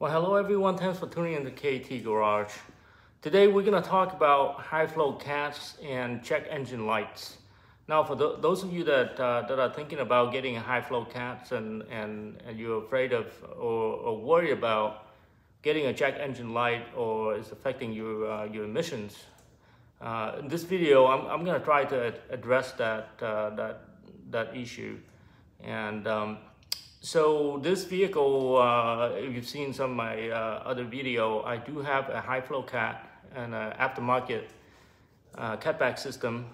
Well, hello everyone. Thanks for tuning in to KT Garage. Today we're going to talk about high flow cats and check engine lights. Now, for the, those of you that uh, that are thinking about getting high flow cats and, and, and you're afraid of or, or worry about getting a check engine light or it's affecting your, uh, your emissions, uh, in this video, I'm, I'm going to try to address that, uh, that, that issue. And um, so this vehicle, uh, if you've seen some of my uh, other video, I do have a high flow cat and an aftermarket uh, catback system.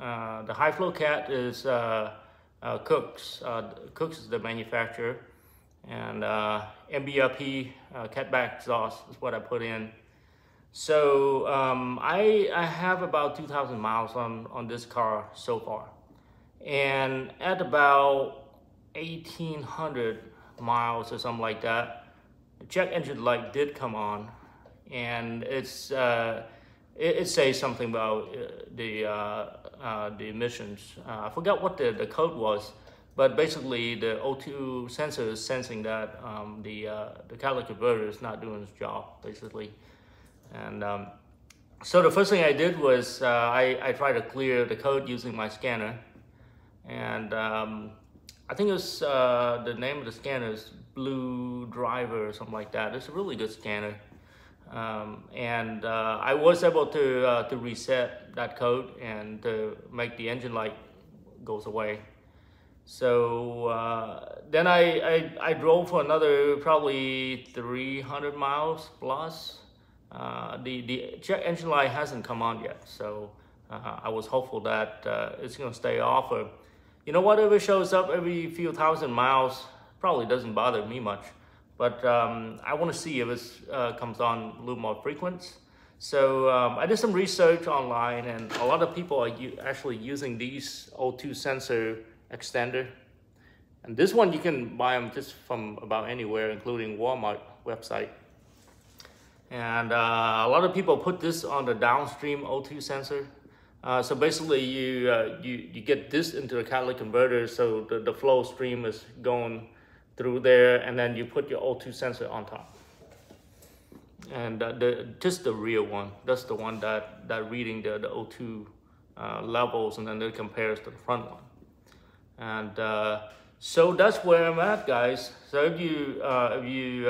Uh, the high flow cat is uh, uh, Kooks. Kooks is the manufacturer. And MBRP catback exhaust is what I put in. So um, I, I have about 2,000 miles on, on this car so far. And at about 1800 miles or something like that, the check engine light did come on, and it's uh, it, it, says something about uh, the uh, uh, the emissions. Uh, I forgot what the, the code was, but basically the O2 sensor is sensing that um, the uh, the catalytic converter is not doing its job, basically. And um, so the first thing I did was I, I tried to clear the code using my scanner, and um, I think it's uh, the name of the scanner is BlueDriver or something like that. It's a really good scanner. Um, and uh, I was able to uh, to reset that code and to make the engine light goes away. So uh, then I, I, I drove for another probably 300 miles plus. Uh, the the check engine light hasn't come on yet, so uh, I was hopeful that it's gonna stay off. Or, you know, whatever shows up every few thousand miles probably doesn't bother me much. But um, I want to see if it uh, comes on a little more frequent. So um, I did some research online and a lot of people are actually using these O2 sensor extender. And this one you can buy them just from about anywhere, including Walmart website. And uh, a lot of people put this on the downstream O2 sensor uh, so basically you, uh, you, you get this into a catalytic converter so the, the flow stream is going through there and then you put your O2 sensor on top. And uh, the, just the real one, that's the one that, that reading the, the O2 uh, levels and then it compares to the front one. And uh, so that's where I'm at guys. So if you, uh, if you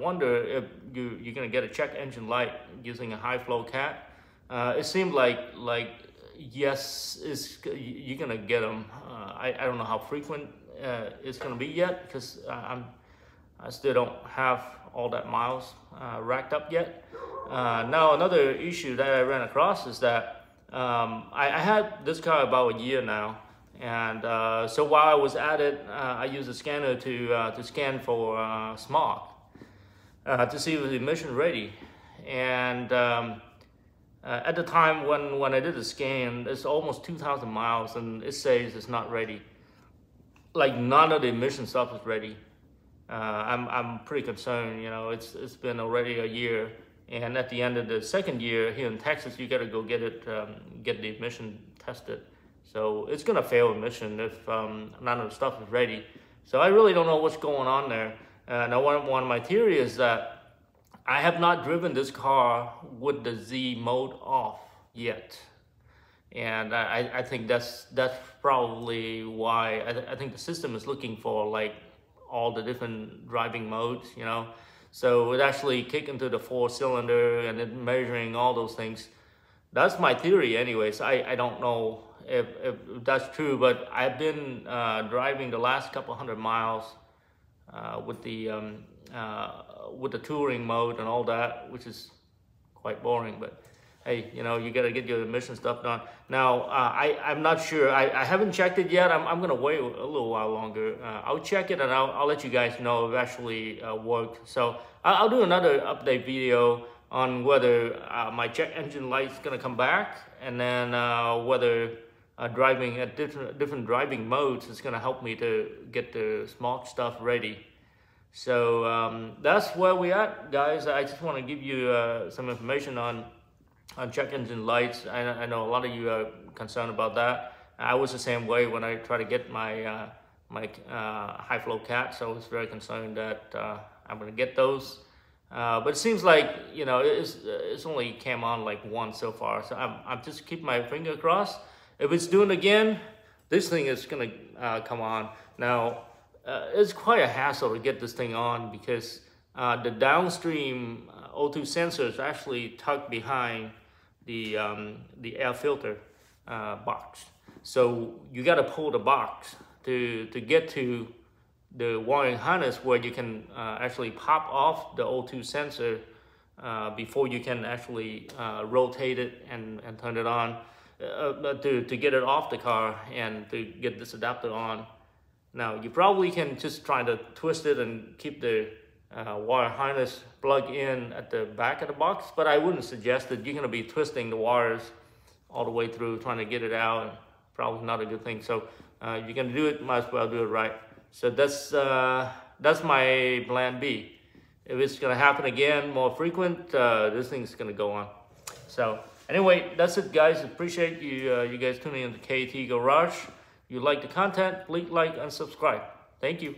wonder if you, you're gonna get a check engine light using a high flow cat, it seemed like like yes, is you're gonna get them. Uh, I I don't know how frequent uh, it's gonna be yet because I'm I still don't have all that miles uh, racked up yet. Uh, now another issue that I ran across is that um, I, I, had this car about a year now, and uh, so while I was at it, I used a scanner to to scan for smog to see if it was emission ready, and um, uh, at the time when, when I did the scan, it's almost 2,000 miles and it says it's not ready. Like none of the emission stuff is ready. Uh, I'm, I'm pretty concerned, you know, it's, it's been already a year. And at the end of the second year here in Texas, you got to go get it, um, get the emission tested. So it's going to fail emission if um, none of the stuff is ready. So I really don't know what's going on there. And one, one of my theory is that I have not driven this car with the Z mode off yet. And I, I think that's that's probably why I, th I think the system is looking for like all the different driving modes, you know. So it actually kick into the four cylinder and then measuring all those things. That's my theory anyways. I, I don't know if, if that's true, but I've been uh, driving the last couple hundred miles uh, with the um, uh, with the touring mode and all that, which is quite boring. But hey, you know, you got to get your emission stuff done. Now, uh, I, I'm not sure. I, I haven't checked it yet. I'm, I'm going to wait a little while longer. Uh, I'll check it and I'll, I'll let you guys know if it actually uh, worked. So I'll, I'll, do another update video on whether uh, my check engine light's going to come back and then uh, whether uh, driving at different, different driving modes is going to help me to get the smog stuff ready. So um, that's where we at, guys. I just want to give you uh, some information on on check engine lights. I, I, know a lot of you are concerned about that. I was the same way when I tried to get my uh, my uh, high flow cat, so I was very concerned that uh, I'm going to get those. Uh, but it seems like you know it's it's only came on like once so far. So I'm I'm just keep my finger crossed. If it's doing again, this thing is gonna uh, come on. Now uh, it's quite a hassle to get this thing on because uh, the downstream uh, O2 sensor is actually tucked behind the um, the air filter uh, box. So you got to pull the box to to get to the wiring harness where you can uh, actually pop off the O2 sensor uh, before you can actually rotate it and, and turn it on to, to get it off the car and to get this adapter on. Now you probably can just try to twist it and keep the uh, wire harness plug in at the back of the box, but I wouldn't suggest that you're gonna be twisting the wires all the way through trying to get it out. Probably not a good thing. So you're gonna do it, might as well do it right. So that's, uh, that's my plan B. If it's gonna happen again more frequent, uh, this thing's gonna go on. So anyway, that's it guys. Appreciate you, uh, you guys tuning in to KT Garage. You like the content, please like and subscribe. Thank you.